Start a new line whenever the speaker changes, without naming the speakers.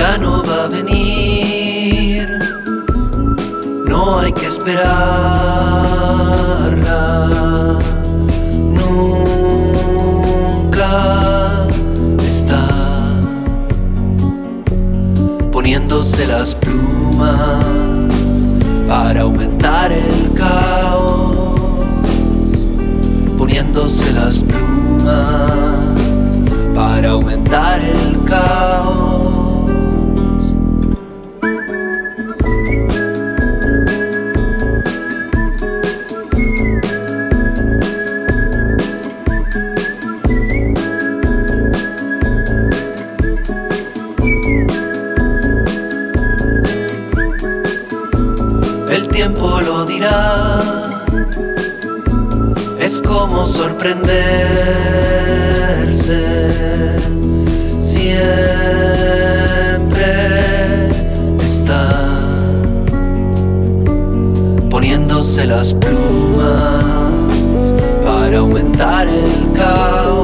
ya no va a venir. No hay que esperarla. Nunca está poniéndose las plumas para aumentar el caos. Poniéndose las plumas para aumentar el caos. tiempo lo dirá. Es como sorprenderse. Siempre está poniéndose las plumas para aumentar el caos.